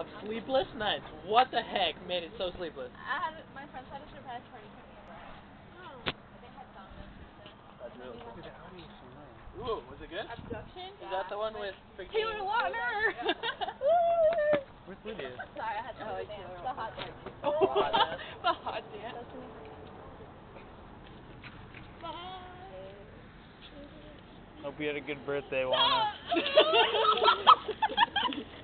of sleepless nights. What the heck made it so sleepless? I had my friends had a surprise party for me and Brian. They had donuts and stuff. That's really cool. Dude, that would be so nice. Ooh, was it good? Abduction? Is that the one with. Taylor Lautner! Where's Lydia? Sorry, I had to Oh, do it's the dance. Taylor The hot dance. Oh, hot dance. the hot dance. Hope you had a good birthday, Juana.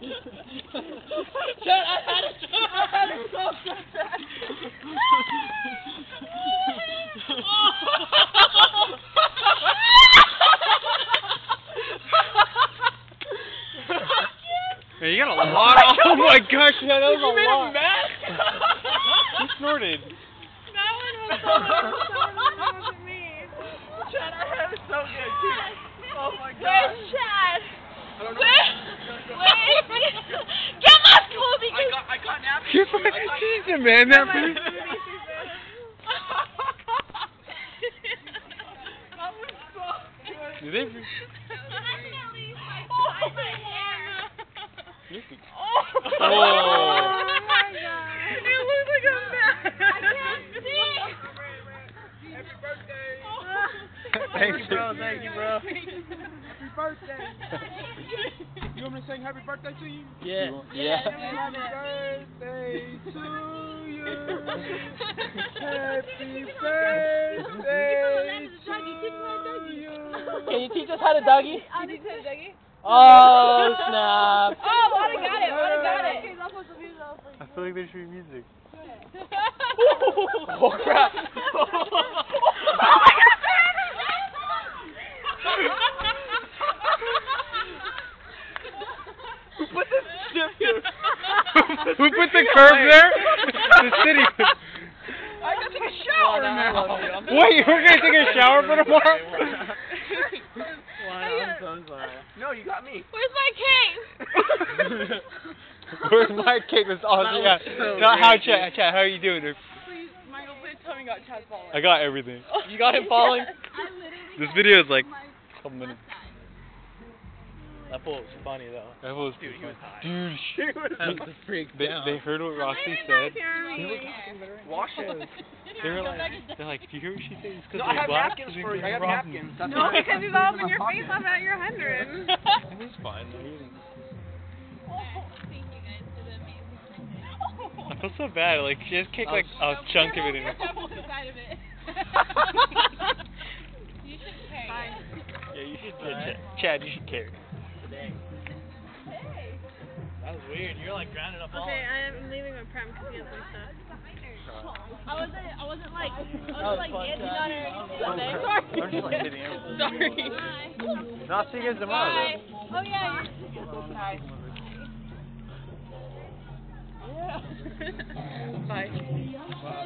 Shut I had it. I had it so Man, you got a oh lot of. Oh my gosh, yeah, that was You a made lot. him mad? You snorted. That one was so that wasn't me. Chad, I had it so good too. Oh my god. Where's Chad? I don't know. Where? Where? Get my smoothie! I got, I got napkins. You for you. I got- She's demand that my food. smoothie, she said. That was so good. Did they? I can't leave my oh, my hair. You could- Oh, Oh. my god. It looks like a mess. I can't see. Happy birthday. Thank you, bro. Thank you, bro. Happy birthday. you want me to sing happy birthday to you? Yeah. Yeah. Happy birthday to you. Happy birthday to you. Can you teach us how to Dougie? I'll do it, Dougie. Oh, snap. Oh, Lana got it. Lana got it. I feel like there should be music. oh, crap. Oh, Who put this shit here? Who put the curve there? the city. I gotta take a shower now. Wait, we're gonna take a shower for tomorrow? I'm uh, so sorry. No, you got me. Where's my cake? Where's my cake? That's all she got. That was so Now, how, great, chat, chat, how are you doing? Please, Michael, please tell me you got Chad falling. I got everything. You got him falling? This video is like a couple minutes. That fool was funny though. That was Dude, he was high. Dude, He was they, freaked they, they heard what Roxy said. Wash it. They were like, they're like, do you hear what she said? It's because No, I have black. napkins for you. I 'cause have we're napkins. That's No, why. because he's all up in your face. I'm at your hundred. It was fine. though. He didn't- Thank you guys for the amazing. I feel so bad. Like she just kicked like a chunk of it in. You should pay. Yeah, you should. Alright. Chad, Chad, you should carry. Dang. That was weird. You're like grounded up all. Okay, I'm leaving my prom because he has my stuff. I wasn't, I wasn't like, I was wasn't like fun, dancing on her or anything. I'm just, like, kidding him. Sorry. No, I'll see you guys tomorrow. Bye. though. Oh yeah. you're- Bye. Bye.